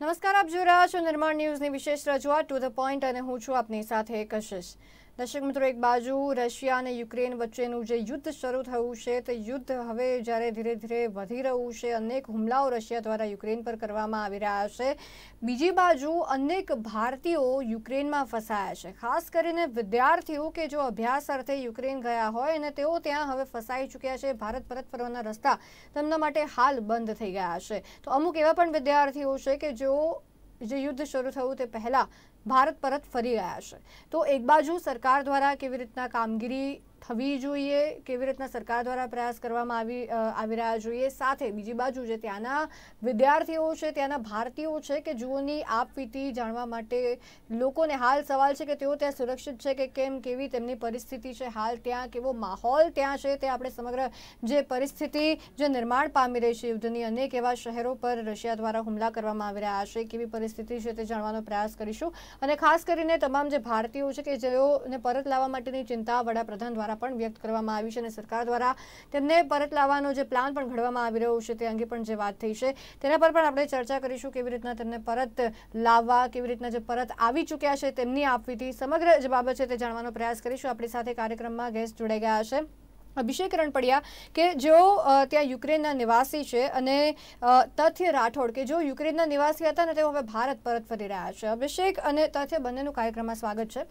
નમસ્કાર, આપ જોઈ રહ્યા છો નિર્માણ ન્યૂઝની વિશેષ રજૂઆત. ટુ ધ પોઈન્ટ અને હું છું આપની સાથે કશિશ. દર્શક મિત્રો, એક બાજુ રશિયા અને યુક્રેન વચ્ચેનું જે યુદ્ધ શરૂ થયું છે, તે યુદ્ધ હવે જ્યારે ધીરે ધીરે વધી રહ્યું છે, અનેક હુમલાઓ રશિયા દ્વારા યુક્રેન પર કરવામાં આવી રહ્યા છે. બીજી બાજુ અનેક ભારતીયો યુક્રેનમાં ફસાયા છે. ખાસ કરીને વિદ્યાર્થીઓ કે જો અભ્યાસ અર્થે યુક્રેન ગયા હોય અને તેઓ ત્યાં હવે ફસાઈ ચૂક્યા છે, ભારત પરત ફરવાના રસ્તા તેમના માટે હાલ બંધ થઈ ગયા છે. તો અમુક એવા પણ વિદ્યાર્થીઓ છે કે જેઓ જે યુદ્ધ શરૂ થયું તે પહેલાં ભારત પરત ફરી ગયા છે. તો એક બાજુ સરકાર દ્વારા કેવી રીતના કામગીરી થવી જોઈએ, કેવી રીતના સરકાર દ્વારા પ્રયાસ કરવામાં આવી આવી રહ્યા જોઈએ. સાથે બીજી બાજુ જે ત્યાંના વિદ્યાર્થીઓ છે, ત્યાંના ભારતીયો છે કે જુઓની આપવીતી જાણવા માટે લોકોને હાલ સવાલ છે કે તેઓ ત્યાં સુરક્ષિત છે કે કેમ, કેવી તેમની પરિસ્થિતિ છે, હાલ ત્યાં કેવો માહોલ ત્યાં છે તે આપણે સમગ્ર જે પરિસ્થિતિ જે નિર્માણ પામી રહી છે યુદ્ધની અનેક એવા શહેરો પર રશિયા દ્વારા હુમલા કરવામાં આવી રહ્યા છે. કેવી પરિસ્થિતિ છે તે જાણવાનો પ્રયાસ કરીશું. અને ખાસ કરીને તમામ જે ભારતીયો છે કે જેઓને પરત લાવવા માટેની ચિંતા વડાપ્રધાન દ્વારા દ્વારા પણ વ્યક્ત કરવામાં આવી છે અને સરકાર દ્વારા તેમને પરત લાવવાનો જે પ્લાન પણ ઘડવામાં આવી રહ્યો છે તે અંગે પણ જે વાત થઈ છે તેના પર પણ આપણે ચર્ચા કરીશું કેવી રીતના તેમને પરત લાવવા, કેવી રીતના જે પરત આવી ચૂક્યા છે તેમની આપવીથી સમગ્ર જે બાબત છે તે જાણવાનો પ્રયાસ કરીશું. આપણી સાથે કાર્યક્રમમાં ગેસ્ટ જોડાઈ ગયા છે અભિષેક રણપડિયા કે જેઓ ત્યાં યુક્રેનના નિવાસી છે અને તથ્ય રાઠોડ કે જો યુક્રેનના નિવાસી હતા ને તેઓ હવે ભારત પરત ફરી રહ્યા છે. અભિષેક અને તથ્ય બંનેનું કાર્યક્રમમાં સ્વાગત છે.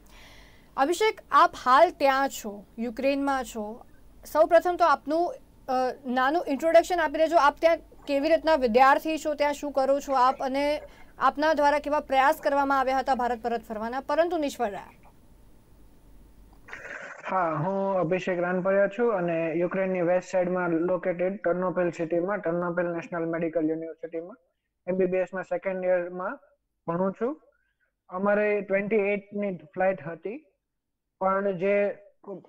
અભિષેક, આપ હાલ ત્યાં છો, યુક્રેનમાં છો. સૌ પ્રથમ તો આપનું નાનું ઇન્ટ્રોડક્શન આપી દેજો. આપ ત્યાં કેવી રીતના વિદ્યાર્થી છો, ત્યાં શું કરો છો આપ અને આપના દ્વારા કેવા પ્રયાસ કરવામાં આવ્યા હતા ભારત પરત ફરવાના, પરંતુ નિષ્ફળ રહ્યા હા, હું અભિષેક રાનપરિયા છું અને યુક્રેનની વેસ્ટ સાઇડમાં લોકેટેડ ટર્નોપેલ સિટીમાં ટર્નોપેલ નેશનલ મેડિકલ યુનિવર્સિટીમાં એમબીબીએસમાં સેકન્ડ યરમાં ભણું છું. અમારે ટ્વેન્ટી એટની ફ્લાઇટ હતી. પણ જે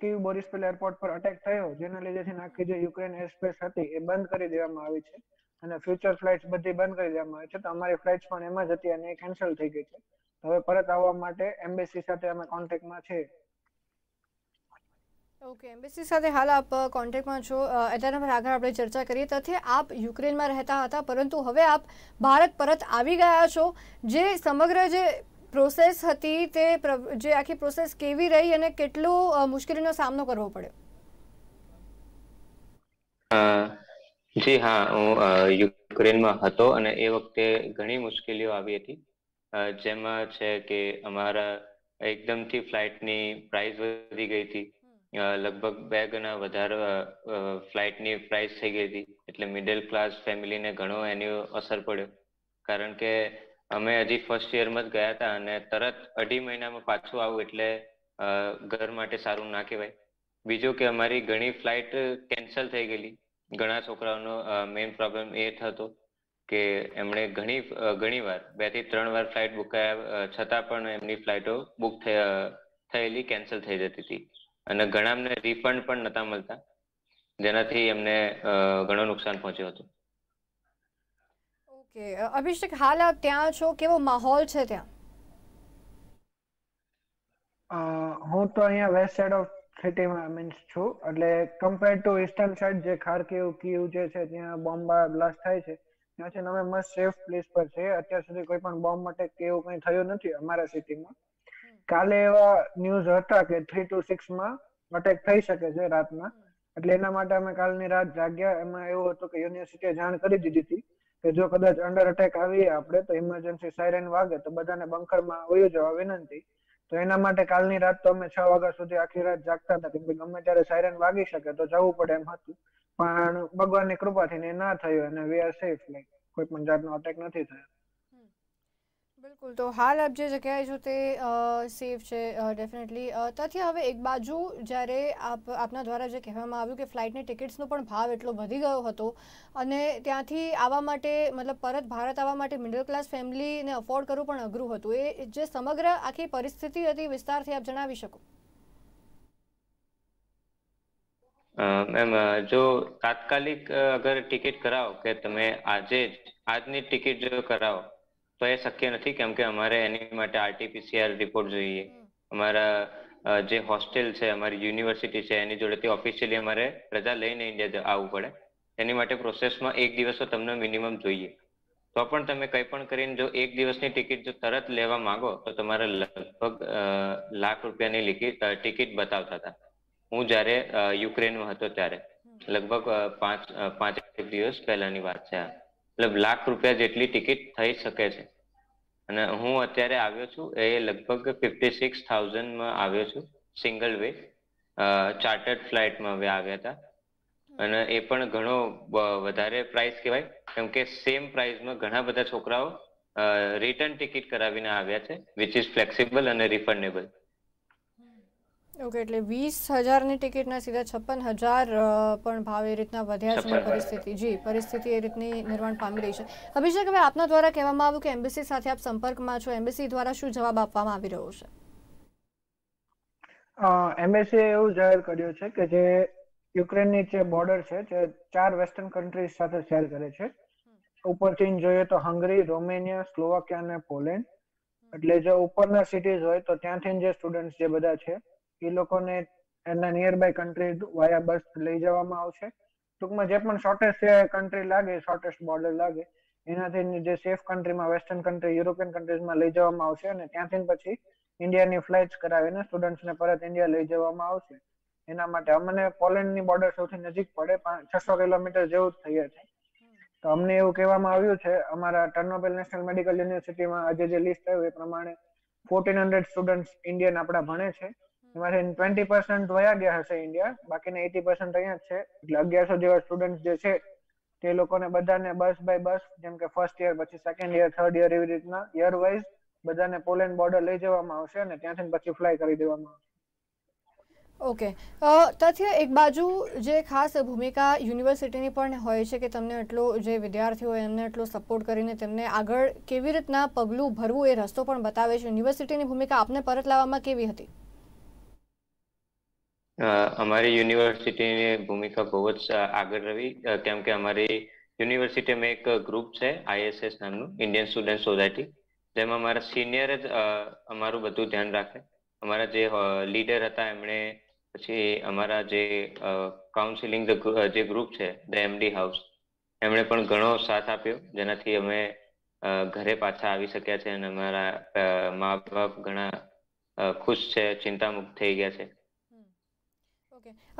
કીવ બોરિસ્પેલ એરપોર્ટ પર અટેક થયો, જેના લીધે આખી જે યુક્રેન એરસ્પેસ હતી એ બંધ કરી દેવામાં આવી છે. અને ફ્યુચર ફ્લાઇટ્સ બધી બંધ કરી દેવામાં આવી છે. તો અમારી ફ્લાઇટ્સ પણ એમાં જ હતી અને કેન્સલ થઈ ગઈ છે. હવે પરત આવવા માટે એમ્બેસી સાથે અમે કોન્ટેક્ટમાં છે ઓકે એમ્બેસી સાથે હાલ આપ કોન્ટેક્ટમાં છો. એના પર આગળ આપણે ચર્ચા કરીએ. તથે આપ યુક્રેનમાં રહેતા હતા, પરંતુ હવે આપ ભારત પરત આવી ગયા છો, જે સમગ્ર જે પ્રોસેસ હતી તે જે આખી પ્રોસેસ કેવી રહી અને કેટલો મુશ્કેલીનો સામનો કરવો પડ્યો? જી હા, હું યુક્રેનમાં હતો અને એ વખતે ઘણી મુશ્કેલીઓ આવી હતી. જેમાં છે કે અમારા એકદમથી ફ્લાઇટની પ્રાઇસ વધી ગઈ હતી. લગભગ બે ગણા વધારે ફ્લાઇટની પ્રાઇસ થઈ ગઈ હતી. એટલે મિડલ ક્લાસ ફેમિલીને ઘણો એની અસર પડ્યો. કારણ કે અમે હજી ફર્સ્ટ યરમાં જ ગયા હતા અને તરત અઢી મહિનામાં પાછું આવું એટલે ઘર માટે સારું ના કહેવાય. બીજું કે અમારી ઘણી ફ્લાઇટ કેન્સલ થઈ ગયેલી. ઘણા છોકરાઓનો મેઇન પ્રોબ્લેમ એ થતો કે એમણે ઘણી ઘણી વાર, બેથી ત્રણ વાર ફ્લાઇટ બુક કર્યા છતાં પણ એમની ફ્લાઇટો બુક થયેલી કેન્સલ થઈ જતી હતી. અને ઘણા અમને રિફંડ પણ નતા મળતા. જેનાથી એમને ઘણું નુકસાન પહોંચ્યું હતું. ઓકે અભિષેક હાલ આપ ત્યાં છો? કેવો માહોલ છે ત્યાં? હું તો અહીંયા વેસ્ટ સાઈડ ઓફ સિટીમાં મીન્સ છું. એટલે કમ્પેર ટુ ઈસ્ટર્ન સાઈડ જે ખારકીવ કીવ જે છે ત્યાં બોમ્બા બ્લાસ્ટ થાય છે. ત્યાંથી અમે મસ્ત સેફ પ્લેસ પર છે અત્યાર સુધી કોઈ પણ બોમ્બ અટેક કે એવું કંઈ થયું નથી અમારા સિટીમાં કાલે એવા ન્યૂઝ હતા કે થ્રી ટુ સિક્સમાં અટેક થઈ શકે છે રાતના. એટલે એના માટે અમે કાલની રાત જાગ્યા. એમાં એવું હતું કે યુનિવર્સિટીએ જાણ કરી દીધી હતી. કે જો કદાચ અંડર અટેક આવીએ આપણે, તો ઇમરજન્સી સાયરન વાગે, તો બધાને બંકરમાં વયો જવા વિનંતી. તો એના માટે કાલની રાત તો અમે છ વાગ્યા સુધી આખી રાત જાગતા હતા કે કે ગમે ત્યારે સાયરન વાગી શકે તો જવું પડે એમ હતું. પણ ભગવાનની કૃપાથી ના થયું અને વી આર સેફ કોઈ પણ જાતનો અટેક નથી થયો. બિલકુલ. તો હાલ આપ જે જગ્યાએ છો તે સેફ છે ડેફિનેટલી તથ્ય હવે એક બાજુ જ્યારે આપ, આપના દ્વારા જે કહેવામાં આવ્યું કે ફ્લાઇટની ટિકિટ્સનો પણ ભાવ એટલો વધી ગયો હતો અને ત્યાંથી આવવા માટે, મતલબ પરત ભારત આવવા માટે મિડલ ક્લાસ ફેમિલીને અફોર્ડ કરવું પણ અઘરું હતું. એ જે સમગ્ર આખી પરિસ્થિતિ હતી વિસ્તારથી આપ જણાવી શકો? મેમ, જો તાત્કાલિક અગર ટિકિટ કરાવો કે તમે આજે જ, આજની ટિકિટ જો કરાવો તો એ શક્ય નથી કેમ કે અમારે એની માટે આરટીપીસીઆર રિપોર્ટ જોઈએ. અમારા જે હોસ્ટેલ છે અમારી યુનિવર્સિટી છે એની જોડેથી ઓફિશિયલી અમારે રજા લઈને ઇન્ડિયા આવવું પડે. એની માટે પ્રોસેસમાં એક દિવસ તો તમને મિનિમમ જોઈએ. તો પણ તમે કંઈ પણ કરીને જો એક દિવસની ટિકિટ જો તરત લેવા માંગો તો તમારે લગભગ લાખ રૂપિયાની ટિકિટ બતાવતા હતા. હું જ્યારે યુક્રેનમાં હતો ત્યારે. લગભગ પાંચ પાંચ દિવસ પહેલાની વાત છે મતલબ લાખ રૂપિયા જેટલી ટિકિટ થઈ શકે છે. અને હું અત્યારે આવ્યો છું, એ લગભગ ફિફ્ટી સિક્સ થાઉઝન્ડમાં આવ્યો છું સિંગલ વે ચાર્ટર્ડ ફ્લાઇટમાં હવે આવ્યા હતા. અને એ પણ ઘણો વધારે પ્રાઇસ કહેવાય. કેમ કે સેમ પ્રાઇસમાં ઘણા બધા છોકરાઓ રિટર્ન ટિકિટ કરાવીને આવ્યા છે વિચ ઇઝ ફ્લેક્સિબલ અને રિફંડેબલ ઓકે એટલે વીસ હજારની ટિકિટના સીધા છપ્પન હજાર પણ ભાવ એ રીતના વધ્યા છે પરિસ્થિતિ. જી પરિસ્થિતિ એ રીતની નિર્માણ પામી રહી છે. અભિષેક હવે આપના દ્વારા કહેવામાં આવ્યું કે એમ્બેસી સાથે આપ સંપર્કમાં છો. એમ્બેસી દ્વારા શું જવાબ આપવામાં આવી રહ્યો છે? એમ્બેસીએ એવું જાહેર કર્યું છે કે જે યુક્રેનની જે બોર્ડર છે જે ચાર વેસ્ટર્ન કન્ટ્રીઝ સાથે શેર કરે છે. ઉપરથી જોઈએ તો હંગરી રોમેનિયા સ્લોવાકિયા અને પોલેન્ડ. એટલે જે ઉપરના સિટીઝ હોય તો ત્યાંથી જે સ્ટુડન્ટ જે બધા છે એ લોકોને એના near by country via bus લઈ જવામાં આવશે. ટૂંકમાં જે પણ શોર્ટેસ્ટ કન્ટ્રી લાગે શોર્ટેસ્ટ બોર્ડર લાગે, એનાથી જે સેફ કન્ટ્રીમાં વેસ્ટર્ન કન્ટ્રી યુરોપિયન કન્ટ્રીઝમાં લઈ જવામાં આવશે અને ત્યાંથી પછી ઇન્ડિયાની ફ્લાઇટ્સ કરાવીને સ્ટુડન્ટ્સને પરત ઇન્ડિયા લઈ જવામાં આવશે. એના માટે અમને પોલેન્ડની બોર્ડર સૌથી નજીક પડે છસો કિલોમીટર જેવું જ થઈએ છે તો અમને એવું કહેવામાં આવ્યું છે, અમારા ટર્નોબેલ નેશનલ મેડિકલ યુનિવર્સિટીમાં આજે જે લિસ્ટ આવ્યું, એ પ્રમાણે ફોર્ટીન હંડ્રેડ સ્ટુડન્ટ ઇન્ડિયન આપણા ભણે છે. એમાંથી ટ્વેન્ટી પર્સન્ટ વયા ગયા હશે ઇન્ડિયા બાકીના એટી પર્સન્ટ અહીંયા જ છે. એટલે અગિયારસો જેવા સ્ટુડન્ટ જે છે, તે લોકોને બધાને બસ બાય બસ જેમ કે ફર્સ્ટ યર પછી સેકન્ડ યર થર્ડ યર એવી રીતના યર વાઇઝ બધાને પોલેન્ડ બોર્ડર લઈ જવામાં આવશે અને ત્યાંથી પછી ફ્લાય કરી દેવામાં આવશે. ઓકે તથ્ય એક બાજુ જે ખાસ ભૂમિકા યુનિવર્સિટીની પણ હોય છે કે તમને એટલો જે વિદ્યાર્થીઓ એમને એટલો સપોર્ટ કરીને તેમને આગળ કેવી રીતના પગલું ભરવું એ રસ્તો પણ બતાવે છે. યુનિવર્સિટીની ભૂમિકા આપને પરત લાવવામાં કેવી હતી? અમારી યુનિવર્સિટીની ભૂમિકા બહુ જ આગળ રહી. કેમ કે અમારી યુનિવર્સિટીમાં એક ગ્રુપ છે, આઈએસએસ નામનું, ઇન્ડિયન સ્ટુડન્ટ સોસાયટી. જેમાં અમારા સિનિયર જ અમારું બધું ધ્યાન રાખે. અમારા જે લીડર હતા, એમણે પછી અમારા જે કાઉન્સિલિંગ જે ગ્રુપ છે, ધ એમડી હાઉસ, એમણે પણ ઘણો સાથ આપ્યો. જેનાથી અમે ઘરે પાછા આવી શક્યા છે અને અમારા મા બાપ ઘણા ખુશ છે, ચિંતામુક્ત થઈ ગયા છે.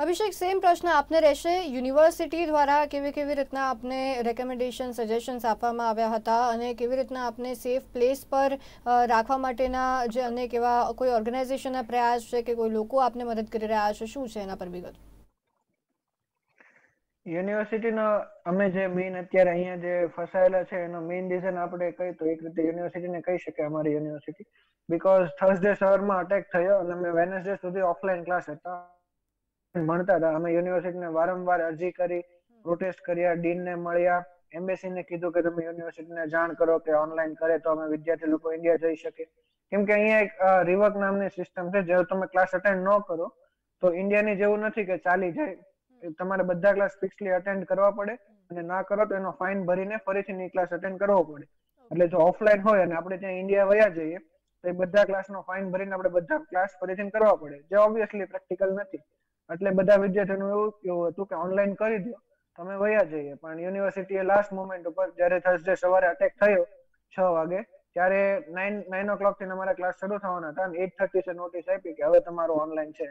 અભિષેક સેમ પ્રશ્ન આપને રહેશે. યુનિવર્સિટી દ્વારા કેવી કેવી રીતના આપને રેકમેન્ડેશન સજેશન્સ આપવામાં આવ્યા હતા અને કેવી રીતના આપને સેફ પ્લેસ પર રાખવા માટેના જે અનેક એવા કોઈ ઓર્ગેનાઇઝેશનના પ્રયાસ છે કે કોઈ લોકો આપને મદદ કરી રહ્યા છે, શું છે એના પર વિગત? યુનિવર્સિટીનો અમે જે મેઇન અત્યારે અહીંયા જે ફસાયેલા છે, એનો મેઇન રીઝન આપણે કહી તો એક રીતે યુનિવર્સિટીને કહી શકીએ અમારી યુનિવર્સિટી બીકોઝ થર્સડે સવારમાં અટેક થયો અને અમે વેનસડે સુધી ઓફલાઈન ક્લાસ હતા. ભણતા હતા. અમે યુનિવર્સિટીને વારંવાર અરજી કરી પ્રોટેસ્ટ કર્યા ડીનને મળ્યા. એમ્બેસીને કીધું કે તમે યુનિવર્સિટીને જાણ કરો કે ઓનલાઈન કરે તો અમે વિદ્યાર્થી લોકો ઇન્ડિયા જઈ શકે. કેમ કે અહીંયા એક રિવર્ક નામની સિસ્ટમ છે. જે તમે ક્લાસ અટેન્ડ ન કરો તો ઇન્ડિયાની જેવું નથી કે ચાલી જાય. તમારે બધા ક્લાસ ફિક્સલી અટેન્ડ કરવા પડે અને ના કરો તો એનો ફાઇન ભરીને ફરીથી ક્લાસ અટેન્ડ કરવો પડે. એટલે જો ઓફલાઈન હોય અને આપણે ત્યાં ઇન્ડિયા વયા જઈએ તો એ બધા ક્લાસનો ફાઇન ભરીને આપણે બધા ક્લાસ ફરીથી કરવા પડે. જે ઓબ્વિયસલી પ્રેક્ટિકલ નથી. એટલે બધા વિદ્યાર્થીઓનું એવું કેવું હતું કે ઓનલાઈન કરી દો. તમે વયા જઈએ. પણ યુનિવર્સિટીએ લાસ્ટ મોમેન્ટ ઉપર જ્યારે થર્સડે સવારે અટેક થયો છ વાગે, ત્યારે નાઇન નાઇન ઓ ક્લોકથી અમારા ક્લાસ શરૂ થવાના હતા અને એટ થર્ટી છે નોટિસ આપી કે હવે તમારો ઓનલાઈન છે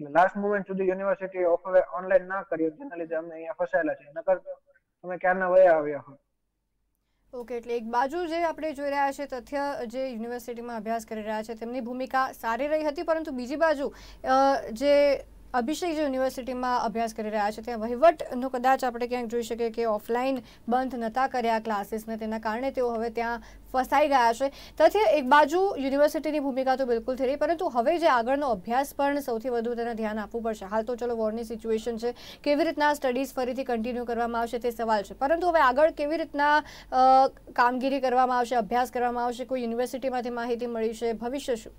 લાસ્ટ મોમેન્ટ સુધી યુનિવર્સિટી ઓનલાઈન ના કર્યું જેના લીધે અમે અહીંયા ફસાયેલા છે નકર અમે ક્યારના વયા આવ્યા હોય. ઓકે એટલે એક બાજુ જે આપણે જોઈ રહ્યા છે તથ્ય જે યુનિવર્સિટીમાં અભ્યાસ કરી રહ્યા છે, તેમની ભૂમિકા સારી રહી હતી, પરંતુ બીજી બાજુ જે અભિષેક જે યુનિવર્સિટીમાં અભ્યાસ કરી રહ્યા છે, ત્યાં વહીવટનો કદાચ આપણે ક્યાંક જોઈ શકીએ કે ઓફલાઈન બંધ નતા કર્યા ક્લાસીસને, તેના કારણે તેઓ હવે ત્યાં ફસાઈ ગયા છે. તેથી એક બાજુ યુનિવર્સિટીની ભૂમિકા તો બિલકુલ થઈ રહી, પરંતુ હવે જે આગળનો અભ્યાસ પણ સૌથી વધુ તેને ધ્યાન આપવું પડશે. હાલ તો ચલો વોરની સિચ્યુએશન છે. કેવી રીતના સ્ટડીઝ ફરીથી કન્ટિન્યુ કરવામાં આવશે તે સવાલ છે. પરંતુ હવે આગળ કેવી રીતના કામગીરી કરવામાં આવશે, અભ્યાસ કરવામાં આવશે, કોઈ યુનિવર્સિટીમાંથી માહિતી મળી છે, ભવિષ્ય શું?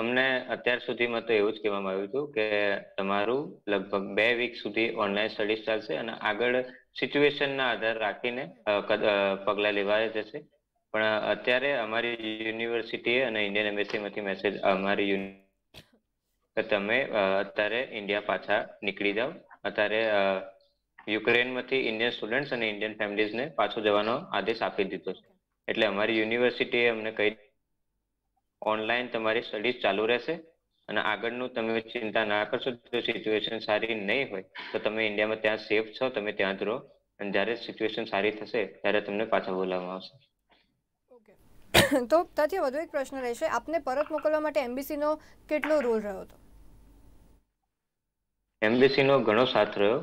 અમને અત્યાર સુધીમાં તો એવું જ કહેવામાં આવ્યું હતું કે તમારું લગભગ બે વીક સુધી ઓનલાઈન સ્ટડીઝ ચાલશે અને આગળ સિચ્યુએશનના આધાર રાખીને પગલાં લેવાયા જશે. પણ અત્યારે અમારી યુનિવર્સિટીએ અને ઇન્ડિયન એમ્બેસીમાંથી મેસેજ અમારી તમે અત્યારે ઇન્ડિયા પાછા નીકળી જાઓ. અત્યારે યુક્રેનમાંથી ઇન્ડિયન સ્ટુડન્ટ્સ અને ઇન્ડિયન ફેમિલીઝને પાછો જવાનો આદેશ આપી દીધો છે. એટલે અમારી યુનિવર્સિટીએ અમને કહી ઓનલાઈન તમારી સ્ટડીઝ ચાલુ રહેશે અને આગળનું તમે ચિંતા ના કરશો જો સિચ્યુએશન સારી નહીં હોય તો તમે ઇન્ડિયામાં ત્યાં સેફ છો તમે ત્યાં જ રહો. અને જ્યારે સિચ્યુએશન સારી થશે ત્યારે તમને પાછા બોલાવવામાં આવશે. તો ત્યાંથી વધુ એક પ્રશ્ન રહેશે આપને પરત મોકલવા માટે એમબીસીનો કેટલો રોલ રહ્યો હતો? એમ્બેસીનો ઘણો સાથ રહ્યો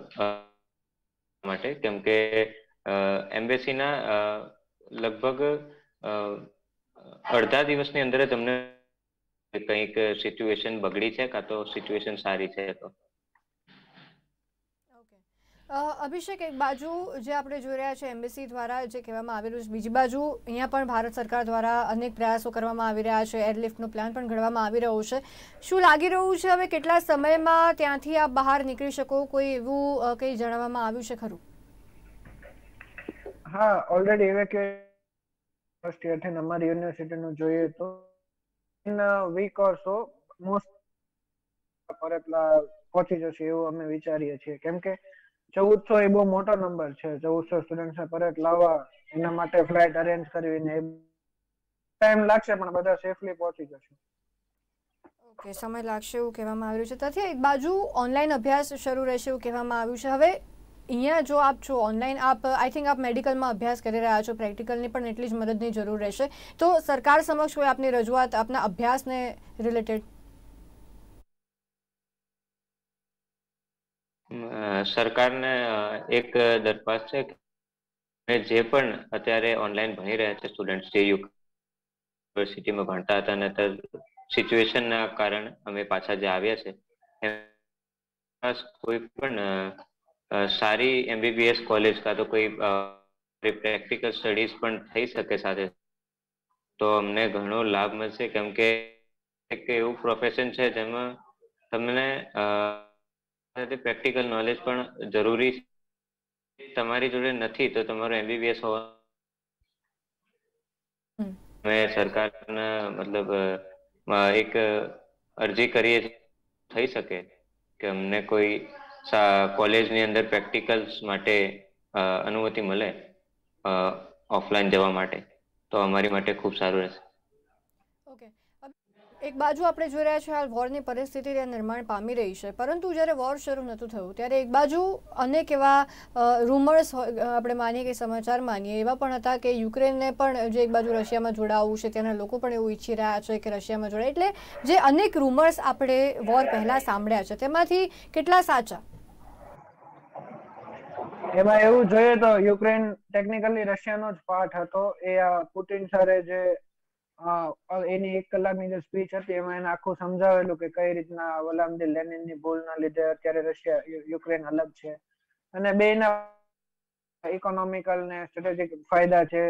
માટે. કેમ કે એમ્બેસીના લગભગ અડધા દિવસની અંદર તમને કંઈક સિચ્યુએશન બગડી છે કાં તો સિચ્યુએશન સારી છે તો? અભિષેક એક બાજુ જે આપણે જોઈ રહ્યા છે એમ્બેસી દ્વારા જે કહેવામાં આવેલું છે બીજી બાજુ અહીંયા પણ ભારત સરકાર દ્વારા અનેક પ્રયાસો કરવામાં આવી રહ્યા છે એરલિફ્ટનો પ્લાન પણ ઘડવામાં આવી રહ્યો છે. શું લાગી રહ્યું છે હવે કેટલા સમયમાં ત્યાંથી આપ બહાર નીકળી શકો? કોઈ એવું કંઈ જણાવવામાં આવ્યું છે ખરું? હા ઓલરેડી ઇવેક્યુએશન ફર્સ્ટ યરથી અમારી યુનિવર્સિટીનું જોઈએ તો in week or so most પરતલા પહોંચી જશે એવું અમે વિચારીએ છીએ. કેમ કે ચૌદસો એ બહુ મોટો નંબર છે. ચૌદસો સ્ટુડન્ટ પરત લાવવા, એના માટે ફ્લાઇટ અરેન્જ કરવી ને ટાઈમ લાગશે પણ બધા સેફલી પહોંચી જશે. ઓકે સમય લાગશે એવું કહેવામાં આવ્યું છે. તથ્ય એક બાજુ ઓનલાઈન અભ્યાસ શરૂ રહેશે એવું કહેવામાં આવ્યું છે. હવે અહીંયા જો આપ છો ઓનલાઈન આપ આઈ થિંક આપ મેડિકલમાં અભ્યાસ કરી રહ્યા છો પ્રેક્ટિકલની પણ એટલી જ મદદની જરૂર રહેશે. તો સરકાર સમક્ષ કોઈ આપની રજૂઆત, આપના અભ્યાસને રિલેટેડ સરકારને એક દરખાસ્ત છે કે જે પણ અત્યારે ઓનલાઈન ભણી રહ્યા છે સ્ટુડન્ટ જે યુનિવર્સિટીમાં ભણતા હતા અને સિચ્યુએશનના કારણે અમે પાછા જે આવ્યા છે કોઈ પણ સારી એમબીબીએસ કોલેજ કાં તો કોઈ પ્રેક્ટિકલ સ્ટડીઝ પણ થઈ શકે સાથે તો અમને ઘણો લાભ મળશે કેમ કે એક એવું પ્રોફેશન છે જેમાં તમને પ્રેક્ટિકલ નોલેજ પણ જરૂરી તમારી જોડે નથી તો તમારો એમબીબીએસ હોવા મેં સરકારના મતલબ એક અરજી કરીએ થઈ શકે કે અમને કોઈ કોલેજની અંદર પ્રેક્ટિકલ્સ માટે અનુમતિ મળે ઓફલાઈન જવા માટે. તો અમારી માટે ખૂબ સારું રહેશે. એક બાજુ આપણે જોઈ રહ્યા છીએ હાલ વોરની પરિસ્થિતિ ત્યાં નિર્માણ પામી રહી છે. પરંતુ જ્યારે વોર શરૂ નહોતું થયું, ત્યારે એક બાજુ અનેક એવા રૂમર્સ આપણે માનીએ કે સમાચાર માનીએ એવા પણ હતા કે યુક્રેનને પણ જે એક બાજુ રશિયામાં જોડાવવું છે, ત્યાંના લોકો પણ એવું ઈચ્છી રહ્યા છે કે રશિયામાં જોડાય. એટલે જે અનેક રૂમર્સ આપણે વોર પહેલાં સાંભળ્યા છે, તેમાંથી કેટલા સાચા? એમાં એવું જોઈએ તો યુક્રેન ટેકનિકલી રશિયાનો જ પાર્ટ હતો. એ પુટિન સરે જે એની એક કલાકની જે સ્પીચ હતી, એમાં એને આખું સમજાવેલું કે કઈ રીતના વલામદી લેનિનની ભૂલના લીધે અત્યારે રશિયા યુક્રેન અલગ છે. અને બેના ઇકોનોમિકલ ને સ્ટ્રેટેજિક ફાયદા છે.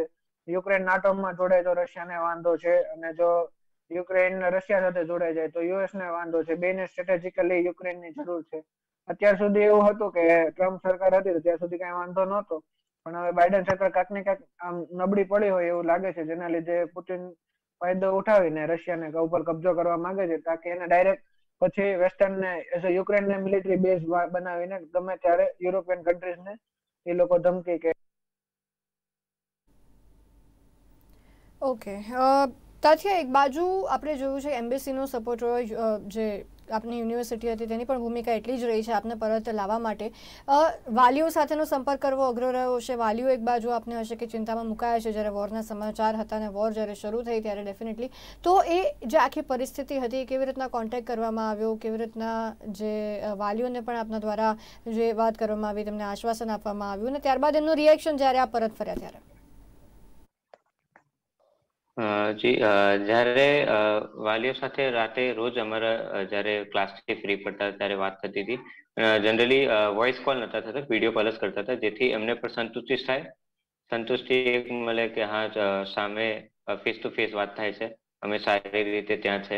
યુક્રેન નાટોમાં જોડાય તો રશિયાને વાંધો છે. અને જો યુક્રેન રશિયા સાથે જોડાઈ જાય તો યુએસ ને વાંધો છે. બેને સ્ટ્રેટેજિકલી યુક્રેનની જરૂર છે. અત્યાર સુધી એવું હતું કે ટ્રમ્પ સરકાર હતી ત્યાં સુધી કઈ વાંધો નહોતો. પણ હવે બાઇડન સરકાર કાંક ને કાંક આમ નબળી પડી હોય એવું લાગે છે, જેના લીધે પુતિન ફાયદો ઉઠાવીને રશિયાને ઉપર કબજો કરવા માંગે છે. તાકે એને ડાયરેક્ટ પછી વેસ્ટર્ન ને એઝ યુક્રેન ને મિલિટરી બેઝ બનાવીને ગમે ત્યારે યુરોપિયન કન્ટ્રીઝ ને એ લોકો ધમકી કે, ઓકે. તાથી એક બાજુ આપણે જોયું છે એમ્બેસીનો સપોર્ટ જે આપની યુનિવર્સિટી હતી, તેની પણ ભૂમિકા એટલી જ રહી છે આપને પરત લાવવા માટે. વાલીઓ સાથેનો સંપર્ક કરવો અઘરો રહ્યો છે. વાલીઓ એક બાજુ આપને હશે કે ચિંતામાં મુકાયા છે. જ્યારે વોરના સમાચાર હતા અને વોર જ્યારે શરૂ થઈ ત્યારે ડેફિનેટલી તો એ જે આખી પરિસ્થિતિ હતી કેવી રીતના કોન્ટેક્ટ કરવામાં આવ્યો? કેવી રીતના જે વાલીઓને પણ આપના દ્વારા જે વાત કરવામાં આવી, તેમને આશ્વાસન આપવામાં આવ્યું અને ત્યારબાદ એમનું રિએક્શન જ્યારે આ પરત ફર્યા ત્યારે? જી જ્યારે વાલીઓ સાથે રાતે રોજ અમારા જ્યારે ક્લાસથી ફ્રી પડતા ત્યારે વાત થતી હતી. જનરલી વોઇસ કોલ નતા થતા વીડિયો કોલ જ કરતા હતા. જેથી એમને પણ સંતુષ્ટિ થાય. સંતુષ્ટિ એક મળે કે હા સામે ફેસ ટુ ફેસ વાત થાય છે. અમે સારી રીતે ત્યાં છે.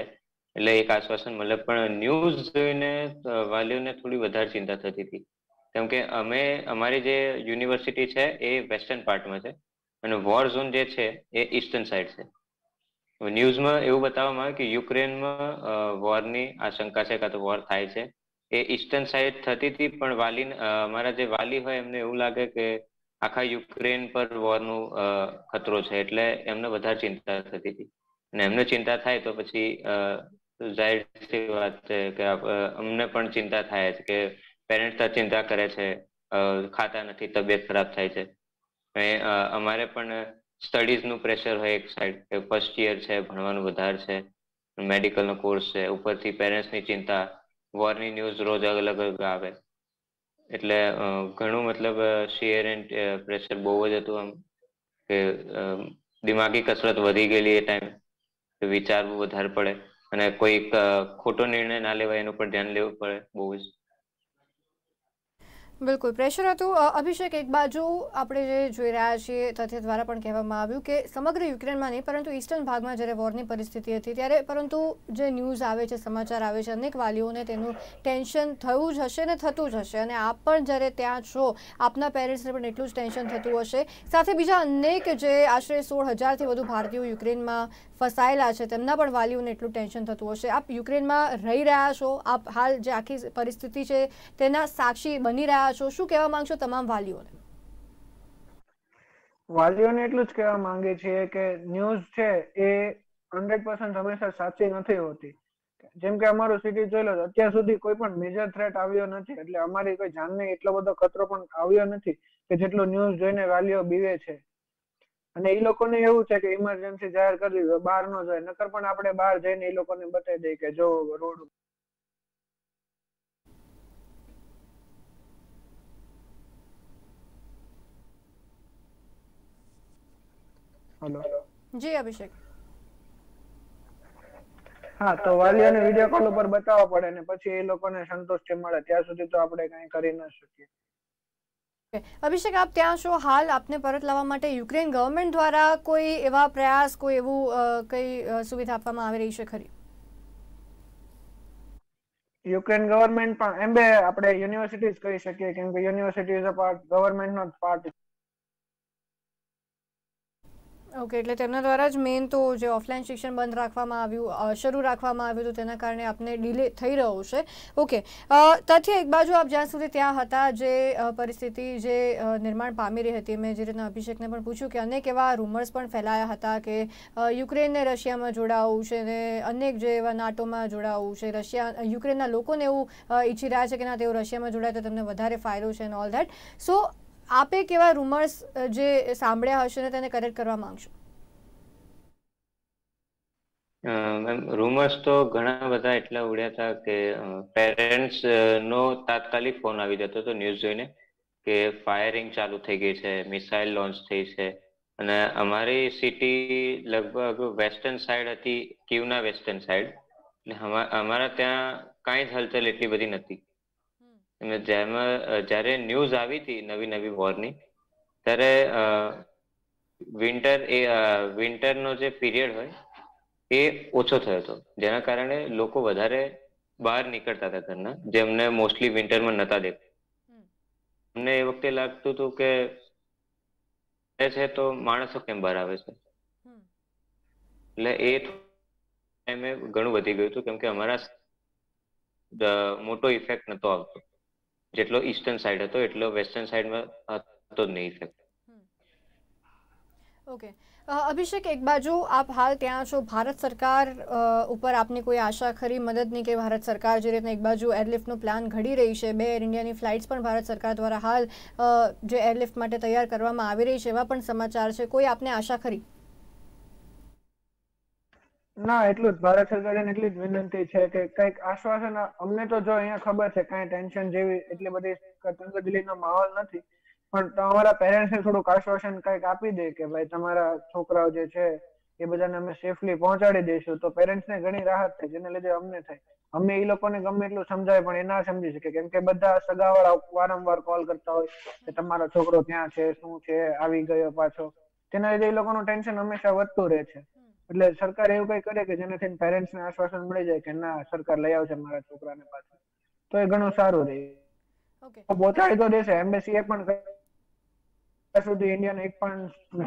એટલે એક આશ્વાસન મળે. પણ ન્યૂઝ જોઈને વાલીઓને થોડી વધારે ચિંતા થતી હતી. કેમ કે અમે, અમારી જે યુનિવર્સિટી છે, એ વેસ્ટર્ન પાર્ટમાં છે. અને વોર ઝોન જે છે, એ ઈસ્ટર્ન સાઈડ છે. ન્યૂઝમાં એવું બતાવવામાં આવે કે યુક્રેનમાં વોરની આશંકા છે કાં તો વોર થાય છે. એ ઈસ્ટર્ન સાઈડ થતી હતી, પણ વાલી અમારા જે વાલી હોય એમને એવું લાગે કે આખા યુક્રેન પર વોરનું ખતરો છે, એટલે એમને વધારે ચિંતા થતી હતી. અને એમને ચિંતા થાય તો પછી જાહેર વાત છે કે અમને પણ ચિંતા થાય છે કે પેરેન્ટ્સ ચિંતા કરે છે ખાતા નથી, તબિયત ખરાબ થાય છે. અમારે પણ સ્ટડીઝનું પ્રેશર હોય એક સાઈડ ફર્સ્ટ યર છે, ભણવાનું વધારે છે મેડિકલ નો કોર્સ છે, ઉપરથી પેરેન્ટ્સની ચિંતા વોરની ન્યૂઝ રોજ અલગ અલગ આવે. એટલે ઘણું મતલબ શેર એન્ડ પ્રેશર બહુ જ હતું આમ કે દિમાગી કસરત વધી ગયેલી એ ટાઈમ વિચારવું વધારે પડે અને કોઈ ખોટો નિર્ણય ના લેવાય એનું પણ ધ્યાન લેવું પડે બહુ જ. બિલકુલ. પ્રેશર હતું. અભિષેક એક બાજુ આપણે જે જોઈ રહ્યા છીએ, તથ્ય દ્વારા પણ કહેવામાં આવ્યું કે સમગ્ર યુક્રેનમાં નહીં, પરંતુ ઈસ્ટર્ન ભાગમાં જ્યારે વોરની પરિસ્થિતિ હતી ત્યારે, પરંતુ જે ન્યૂઝ આવે છે, સમાચાર આવે છે, અનેક વાલીઓને તેનું ટેન્શન થયું જ હશે ને થતું જ હશે. અને આપ પણ જ્યારે ત્યાં છો, આપના પેરેન્ટ્સને પણ એટલું જ ટેન્શન થતું હશે. સાથે બીજા અનેક જે આશરે સોળ હજારથી વધુ ભારતીયો યુક્રેનમાં ફસાયેલા છે, તેમના પણ વાલીઓને એટલું ટેન્શન થતું હશે. આપ યુક્રેનમાં રહી રહ્યા છો. આપ હાલ જે આખી પરિસ્થિતિ છે, તેના સાક્ષી બની રહ્યા છો? શું કહેવા માંગશો તમામ વાલીઓને? વાલીઓને એટલું જ કહેવા માંગે છે કે ન્યૂઝ છે એ હંડ્રેડ પર્સન્ટ હંમેશા સાચી નથી હોતી. જેમ કે અમારું સિટી જોઈ લો, અત્યાર સુધી કોઈ પણ મેજર થ્રેટ આવ્યો નથી. એટલે અમારી કોઈ જાનને એટલો બધો ખતરો પણ આવ્યો નથી કે જેટલો ન્યૂઝ જોઈને વાલીઓ બીવે છે. અને એ લોકોને એવું છે કે ઇમરજન્સી જાહેર કરી દીધો બહાર ન જાય નકર પણ આપણે બહાર જઈને એ લોકોને બતાવી દઈએ કે જો રોડ હેલો. જી અભિષેક. હા તો વાલીઓને વીડિયો કોલ ઉપર બતાવવા પડે ને પછી એ લોકોને સંતોષ મળે ત્યાં સુધી તો આપણે કઈ કરી ન શકીએ. અભિષેક આપ ત્યાં છો હાલ આપને પરત લાવવા માટે યુક્રેન ગવર્મેન્ટ દ્વારા કોઈ એવા પ્રયાસ કોઈ એવું કઈ સુવિધા આપવામાં આવી રહી છે ખરી? યુક્રેન ગવર્મેન્ટ પણ એમ બે આપણે યુનિવર્સિટીઝ કહી શકીએ કેમ કે યુનિવર્સિટી અ પાર્ટ ગવર્મેન્ટ નો પાર્ટ ઓકે એટલે તેમના દ્વારા જ મેઇન તો જે ઓફલાઈન શિક્ષણ બંધ રાખવામાં આવ્યું શરૂ રાખવામાં આવ્યું હતું તેના કારણે આપને ડિલે થઈ રહ્યો છે. ઓકે તથ્ય એક બાજુ આપ જ્યાં સુધી ત્યાં હતા જે પરિસ્થિતિ જે નિર્માણ પામી રહી હતી, મેં જે રીતના અભિષેકને પણ પૂછ્યું કે અનેક એવા રૂમર્સ પણ ફેલાયા હતા કે યુક્રેનને રશિયામાં જોડાવવું છે ને અનેક જે એવા નાટોમાં જોડાવવું છે, રશિયા યુક્રેનના લોકોને એવું ઈચ્છી રહ્યા છે કે ના તેઓ રશિયામાં જોડાય તો તેમને વધારે ફાયદો છે એન્ડ ઓલ ધેટ સો આપે કેવા રૂમર્સ જે સાંભળ્યા હશે ને તેને કરેક્ટ કરવા માંગશો? રૂમર્સ તો ઘણા બધા એટલા ઉડ્યા હતા કે પેરેન્ટ્સ નો તાત્કાલિક ફોન આવી જતો હતો ન્યૂઝ જોઈને કે ફાયરિંગ ચાલુ થઈ ગઈ છે મિસાઇલ લોન્ચ થઈ છે. અને અમારી સિટી લગભગ વેસ્ટર્ન સાઈડ હતી કીવના વેસ્ટર્ન સાઈડ એટલે અમારા ત્યાં કાંઈ જ હલચલ એટલી બધી નથી. અને જેમાં જ્યારે ન્યૂઝ આવી હતી નવી નવી વોરની ત્યારે વિન્ટર એ વિન્ટરનો જે પીરિયડ હોય એ ઓછો થયો હતો. જેના કારણે લોકો વધારે બહાર નીકળતા હતા ઘરના જેમને મોસ્ટલી વિન્ટરમાં નતા દેતા અમને એ વખતે લાગતું હતું કે છે તો માણસો કેમ બહાર આવે છે? એટલે એ ટાઈમે ઘણું વધી ગયું હતું કેમ કે અમારા મોટો ઇફેક્ટ નતો આવતો. જેટલો ઈસ્ટર્ન સાઈડ હતો, એટલો વેસ્ટર્ન સાઈડમાં હતો જ નહીં ઇફેક્ટ ઓકે અભિષેક, એક બાજુ આપ હાલ ત્યાં છો. ભારત સરકાર ઉપર આપની કોઈ આશા ખરી મદદની કે ભારત સરકાર જે રીતના એક બાજુ એરલિફ્ટનો પ્લાન ઘડી રહી છે. બે એર ઇન્ડિયાની ફ્લાઇટ્સ પણ ભારત સરકાર દ્વારા હાલ જે એરલિફ્ટ માટે તૈયાર કરવામાં આવી રહી છે એવા પણ સમાચાર છે. કોઈ આપને આશા ખરી? ના, એટલું જ. ભારત સરકારને એટલી જ વિનંતી છે કે કંઈક આશ્વાસન અમને તો જો અહીંયા ખબર છે કઈ ટેન્શન જેવી એટલી બધી તંગદિલીનો માહોલ નથી, પણ તમારા પેરેન્ટ્સને થોડુંક આશ્વાસન કંઈક આપી દે કે ભાઈ તમારા છોકરાઓ જે છે, એ બધાને અમે સેફલી પહોંચાડી દઈશું. તો પેરેન્ટ્સને ઘણી રાહત થાય, જેને લીધે અમને થાય. અમે એ લોકોને ગમે એટલું સમજાય, પણ એ ના સમજી શકે. કેમ કે બધા સગાવાળા વારંવાર કોલ કરતા હોય કે તમારો છોકરો ક્યાં છે, શું છે, આવી ગયો પાછો. તેના લીધે એ લોકોનું ટેન્શન હંમેશા વધતું રહે છે. એટલે સરકાર એવું કઈ કરે કે જેનાથી પેરેન્ટ્સ ને આશ્વાસન મળી જાય કે ના સરકાર લઈ આવશે મારા છોકરાને પાછું તો એ ઘણું સારું રહે. બોચાડી તો દેશે એમ્બેસી એ પણ ત્યાં સુધી ઇન્ડિયન એક પણ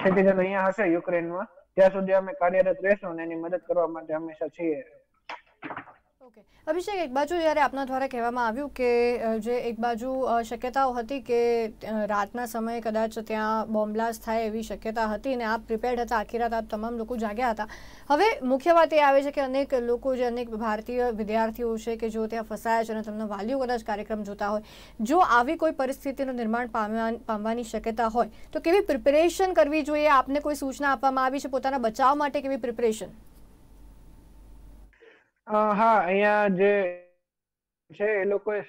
સિટીઝન અહીંયા હશે યુક્રેનમાં ત્યાં સુધી અમે કાર્યરત રહેશું અને એની મદદ કરવા માટે હંમેશા છીએ. ઓકે અભિષેક, એક બાજુ જ્યારે આપના દ્વારા કહેવામાં આવ્યું કે જે એક બાજુ શક્યતાઓ હતી કે રાતના સમયે કદાચ ત્યાં બોમ્બલાસ થાય એવી શક્યતા હતી અને આપ પ્રિપેર્ડ હતા, આખી રાત આપ તમામ લોકો જાગ્યા હતા. હવે મુખ્ય વાત એ આવે છે કે અનેક લોકો જે અનેક ભારતીય વિદ્યાર્થીઓ છે કે જો ત્યાં ફસાયા છે અને તેમના વાલીઓ કદાચ કાર્યક્રમ જોતા હોય, જો આવી કોઈ પરિસ્થિતિનું નિર્માણ પામવાની શક્યતા હોય, તો કેવી પ્રિપેરેશન કરવી જોઈએ? આપને કોઈ સૂચના આપવામાં આવી છે પોતાના બચાવ માટે કેવી પ્રિપેરેશન હા અહીંયા જે છે એ લોકોએ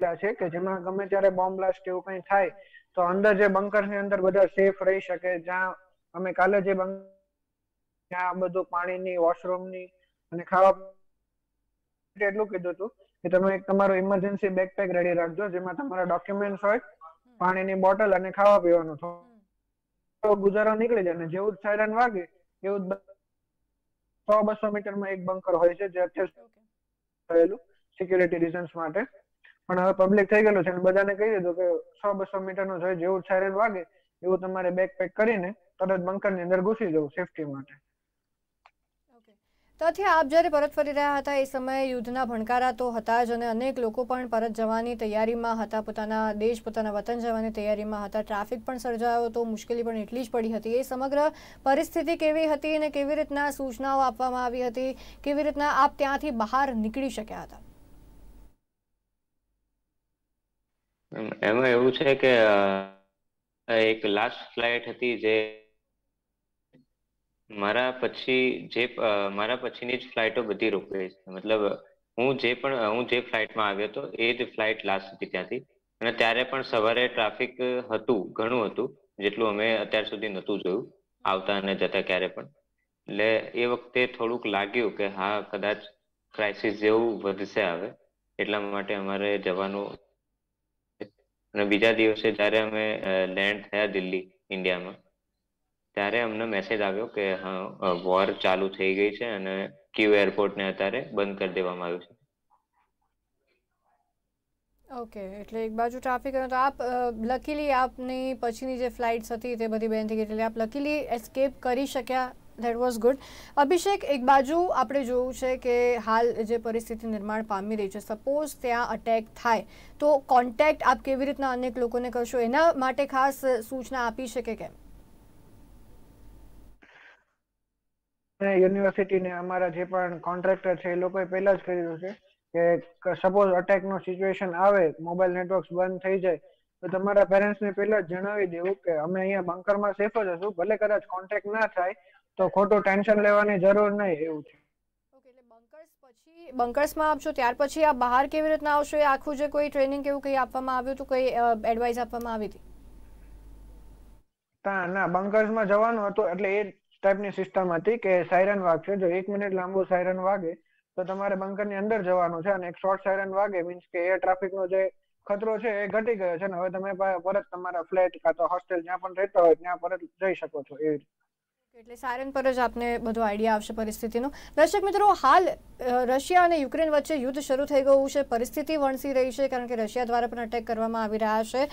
છે કે જેમાં ગમે ત્યારે બોમ્બ બ્લાસ્ટ એવું કંઈ થાય તો અંદર જે બંકરની અંદર બધા સેફ રહી શકે. જ્યાં અમે કાલે જે ત્યાં બધું પાણીની વોશરૂમની અને ખાવા એટલું કીધું હતું કે તમે એક તમારું ઇમરજન્સી બેકપેક રેડી રાખજો જેમાં તમારા ડોક્યુમેન્ટ્સ હોય પાણીની બોટલ અને ખાવા પીવાનું. તો ગુજારો નીકળી જાય અને જેવું જ સાયરન વાગે એવું જ સો બસો મીટરમાં એક બંકર હોય છે જે અત્યારે થયેલું સિક્યુરિટી રીઝન્સ માટે. પણ હવે પબ્લિક થઈ ગયેલું છે બધાને કહી દીધું કે સો બસો મીટરનું જોઈએ જેવું સાયરન વાગે એવું તમારે બેગ પેક કરીને તરત બંકરની અંદર ઘૂસી જવું સેફટી માટે. ત્યાંથી આપ જ્યારે પરત ફરી રહ્યા હતા, એ સમયે યુદ્ધના ભણકારા તો હતા જ અને અનેક લોકો પણ પરત જવાની તૈયારીમાં હતા. પોતાના દેશ, પોતાના વતન જવાની તૈયારીમાં હતા. ટ્રાફિક પણ સર્જાયો તો મુશ્કેલી પણ એટલી જ પડી હતી. એ સમગ્ર પરિસ્થિતિ કેવી હતી અને કેવી રીતના સૂચનાઓ આપવામાં આવી હતી? કેવી રીતના આપ ત્યાંથી બહાર નીકળી શક્યા હતા? એમાં એવું છે કે એક લાસ્ટ ફ્લાઇટ હતી જે મારા પછી જે મારા પછીની જ ફ્લાઇટો બધી રોકાઈ છે. મતલબ, હું જે પણ, હું જે ફ્લાઇટમાં આવ્યો હતો, એ જ ફ્લાઇટ લાસ્ટ હતી ત્યાંથી. અને ત્યારે પણ સવારે ટ્રાફિક હતું, ઘણું હતું, જેટલું અમે અત્યાર સુધી નહોતું જોયું, આવતા અને જતા ક્યારે પણ. એટલે એ વખતે થોડુંક લાગ્યું કે, હા, કદાચ ક્રાઇસિસ જેવું વધશે આવે એટલા માટે અમારે જવાનું અને બીજા દિવસે જ્યારે અમે લેન્ડ થયા દિલ્હી, ઇન્ડિયામાં ત્યારે અમને મેસેજ આવ્યો કે, હા વોર ચાલુ થઈ ગઈ છે અને ક્યુ એરપોર્ટને અત્યારે બંધ કરી દેવામાં આવ્યું છે. ઓકે એટલે એક બાજુ ટ્રાફિક હતો આપ લકીલી આપની પછીની જે ફ્લાઇટ્સ હતી તે બધી બેન થઈ ગઈ એટલે આપ લકીલી એસ્કેપ કરી શક્યા? ધેટ વોઝ ગુડ અભિષેક, એક બાજુ આપણે જોયું છે કે હાલ જે પરિસ્થિતિ નિર્માણ પામી રહી છે સપોઝ ત્યાં અટેક થાય, તો કોન્ટેક્ટ આપ કેવી રીતના અનેક લોકોને કરશો? એના માટે ખાસ સૂચના આપી શકે કેમ? યુનિવર્સિટી ને અમારા જે પણ કોન્ટ્રાક્ટર છે એ લોકોએ પહેલા જ કર્યું છે કે સપોઝ અટેક નો સિચ્યુએશન આવે મોબાઈલ નેટવર્ક્સ બંધ થઈ જાય તો તમારા પેરેન્ટ્સ ને પહેલા જ જણાવી દેવું કે અમે અહીંયા બંકરમાં સેફ જ હશું ભલે કદાચ કોન્ટેક્ટ ના થાય તો ખોટું ટેન્શન લેવાની જરૂર નહીં એવું છે. પછી બંકર્સમાં આપશો ત્યાર પછી આ બહાર કેવી રીતના આવશો એ આખું જે કોઈ ટ્રેનિંગ કેવું કઈ આપવામાં આવ્યું હતું કઈ એડવાઇસ આપવામાં આવી હતી? ના બંકર્સમાં જવાનું હતું એટલે એ ટાઈપની સિસ્ટમ હતી કે સાયરન વાગશે જો એક મિનિટ લાંબુ સાયરન વાગે, તો તમારે બંકરની અંદર જવાનું છે અને એક શોર્ટ સાયરન વાગે મીન્સ કે એર ટ્રાફિકનો જે ખતરો છે એ ઘટી ગયો છે ને હવે તમે પરત તમારા ફ્લેટ કાં તો હોસ્ટેલ જ્યાં પણ રહેતા હોય, ત્યાં પરત જઈ શકો છો એવી રીતે. એટલે સાયરન પર જ આપને બધો આઈડિયા આવશે પરિસ્થિતિનો. દર્શક મિત્રો, હાલ રશિયા અને યુક્રેન વચ્ચે યુદ્ધ શરૂ થઈ ગયું છે. પરિસ્થિતિ વણસી રહી છે કારણ કે રશિયા દ્વારા પણ અટેક કરવામાં આવી રહ્યા છે.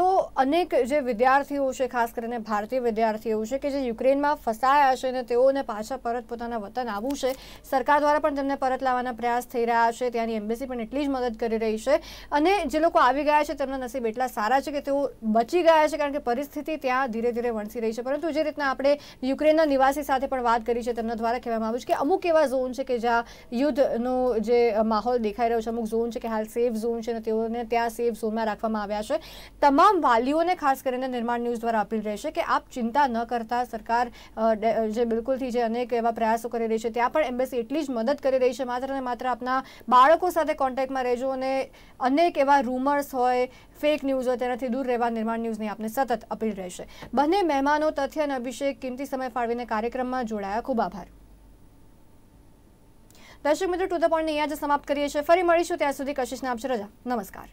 તો અનેક જે વિદ્યાર્થીઓ છે, ખાસ કરીને ભારતીય વિદ્યાર્થીઓ છે કે જે યુક્રેનમાં ફસાયા છે અને તેઓને પાછા પરત પોતાના વતન આવવું છે, સરકાર દ્વારા પણ તેમને પરત લાવવાના પ્રયાસ થઈ રહ્યા છે. ત્યાંની એમ્બેસી પણ એટલી જ મદદ કરી રહી છે. અને જે લોકો આવી ગયા છે, તેમના નસીબ એટલા સારા છે કે તેઓ બચી ગયા છે કારણ કે પરિસ્થિતિ ત્યાં ધીરે ધીરે વણસી રહી છે. પરંતુ જે રીતના આપણે યુક્રેનના નિવાસી સાથે પણ વાત કરી છે. તેમના દ્વારા કહેવામાં આવ્યું છે કે અમુક એવા ઝોન છે કે જ્યાં યુદ્ધનો જે માહોલ દેખાઈ રહ્યો છે. અમુક ઝોન છે કે હાલ સેફ ઝોન છે અને તેઓને ત્યાં સેફ ઝોનમાં રાખવામાં આવ્યા છે. તમામ વાલીઓને ખાસ કરીને નિર્માણ ન્યૂઝ દ્વારા અપીલ રહેશે કે આપ ચિંતા ન કરતા. સરકાર જે બિલકુલથી જે અનેક એવા પ્રયાસો કરી રહી છે, ત્યાં પણ એમ્બેસી એટલી જ મદદ કરી રહી છે. માત્ર ને માત્ર આપના બાળકો સાથે કોન્ટેક્ટમાં રહેજો અને અનેક એવા રૂમર્સ હોય, ફેક ન્યૂઝ હોય, તેનાથી દૂર રહેવા નિર્માણ ન્યૂઝની આપને સતત અપીલ રહેશે. બંને મહેમાનો તથ્ય અને અભિષેક કિંમતી સમય ફાળવીને કાર્યક્રમમાં જોડાયા. ખૂબ આભાર. દર્શક મિત્રો, ટુ ધ પોઈન્ટ અહીંયા જ સમાપ્ત કરીએ છીએ. ફરી મળીશું ત્યાં સુધી. કશિશ આપશે રજા. નમસ્કાર.